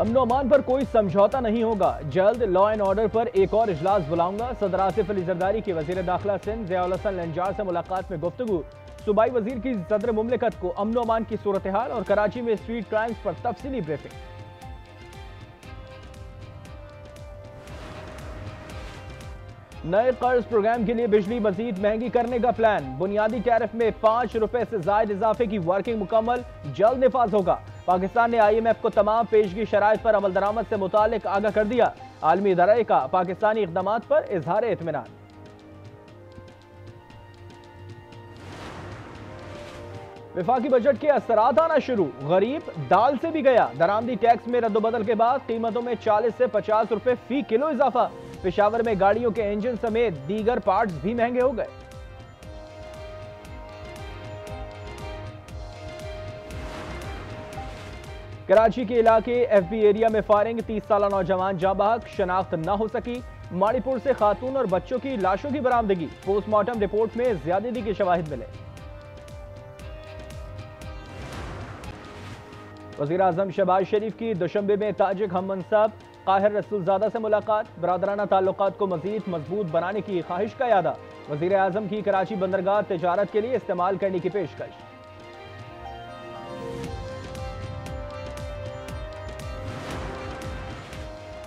अमन अमान पर कोई समझौता नहीं होगा। जल्द लॉ एंड ऑर्डर पर एक और इजलास बुलाऊँगा। सदर आसिफ अली जरदारी की वज़ीर दाखिला सिंध जयाल हसन लंजार से मुलाकात में गुफ्तु सूबाई वज़ीर की सदर मुमलिकत को अमन अमान की सूरत हाल और कराची में स्ट्रीट क्राइम्स पर तफसीली ब्रीफिंग नए कर्ज प्रोग्राम के लिए बिजली मजीद महँगी करने का प्लान। बुनियादी टैरिफ में पाँच रुपए से जायद इजाफे की वर्किंग मुकम्मल। जल्द निफाज होगा। पाकिस्तान ने आई एम एफ़ को तमाम पेशगी शराय पर अमल दरामद से मुतालिक आगाह कर दिया। आलमी इदारे का पाकिस्तानी इकदाम पर इजहार इतमान विफाकी बजट के असरात आना शुरू। गरीब दाल से भी गया। दरामदी टैक्स में रद्दबदल के बाद कीमतों में 40 से 50 रुपए फ़ी किलो इजाफा। पिशावर में गाड़ियों के इंजन समेत दीगर पार्ट्स भी महँगे हो गए। कराची के इलाके एफबी एरिया में फायरिंग, तीस साल नौजवान जाबाग शनाख्त न हो सकी। माड़ीपुर से खातून और बच्चों की लाशों की बरामदगी। पोस्टमार्टम रिपोर्ट में ज्यादती के शवाहिद मिले। वज़ीर अजम शहबाज शरीफ की दुशंबे में ताजिक हम मनसाब। काहिर रसूलजादा से मुलाकात। बरदराना ताल्लुक को मजीद मज़बूत बनाने की ख्वाहिश का यादा वज़ीर अजम की कराची बंदरगाह तजारत के लिए इस्तेमाल करने की पेशकश।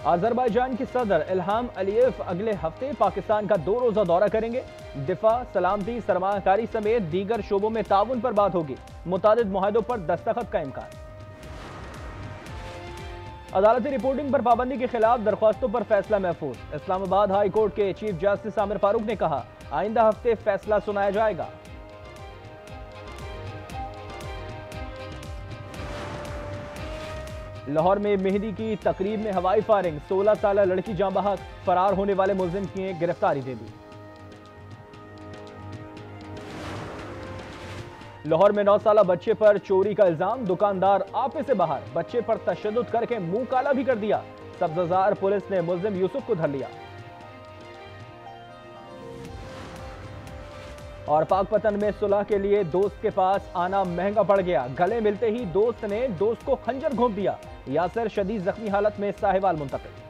अजरबैजान की सदर इल्हाम अलीफ अगले हफ़्ते पाकिस्तान का दो रोजा दौरा करेंगे। दिफा, सलामती, सरमाकारी समेत दीगर शोबों में ताउन पर बात होगी। मुताद माहों पर दस्तखत का इम्कान। अदालती रिपोर्टिंग पर पाबंदी के खिलाफ दरख्वास्तों पर फैसला महफूज। इस्लामाबाद हाई कोर्ट के चीफ जस्टिस आमिर फारूक ने कहा, आइंदा हफ़्ते फैसला सुनाया जाएगा। लाहौर में मेहंदी की तकरीब में हवाई फायरिंग 16 साल लड़की जाम बहक फरार होने वाले मुलिम की गिरफ्तारी दे दी लाहौर में 9 साल बच्चे पर चोरी का इल्ज़ाम, दुकानदार आपे से बाहर, बच्चे पर तशद करके मुँह काला भी कर दिया। सब्जार पुलिस ने मुलिम यूसुफ को धर लिया। और पाक पतन में सुलह के लिए दोस्त के पास आना महँगा पड़ गया। गले मिलते ही दोस्त ने दोस्त को खंजर घोंप दिया। यासर शदीद जख्मी हालत में साहिवाल मुंतकिल।